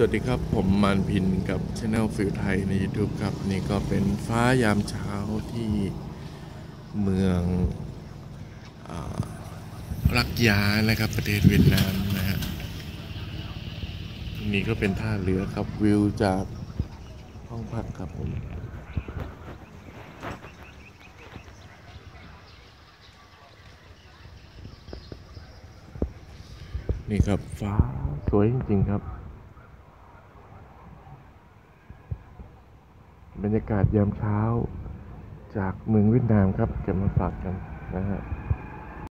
สวัสดีครับผมมันพินกับช anel ฟิลไทยใน YouTube ครับ นี่ก็เป็นฟ้ายามเช้าที่เมืองอรักยานะครับ ประเทศเวียดนามนะฮะนี้ก็เป็นท่าเรือครับวิวจากห้องพักครับผมนี่ครับฟ้าสวยจริง ๆ ครับ บรรยากาศยามเช้าจากเมืองเวียดนามครับจะมาฝากกันนะฮะ